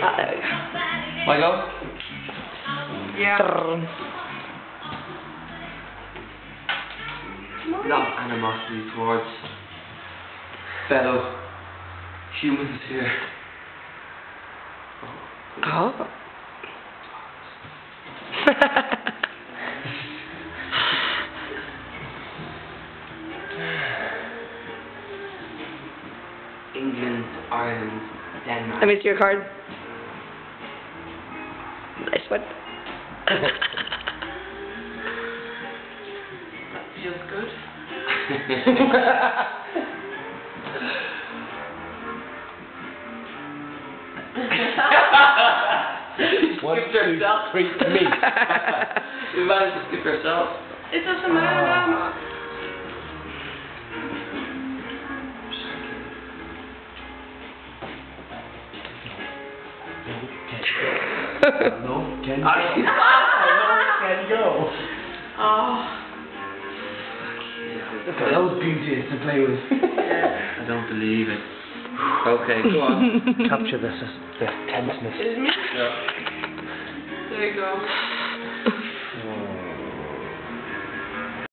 There we go. My go? Yeah. Not animosity towards fellow humans here. Oh. England, Ireland, Denmark. Let me see your card. Nice. That feels good. One, Skipped two, herself. three, me. you managed to skip yourself. It doesn't matter ah. Now, Mark. No, can I- go. can go. Oh. Look at those beauties to play with. I don't believe it. Okay, go on. Capture this, this tenseness. Is me? Yeah. There you go.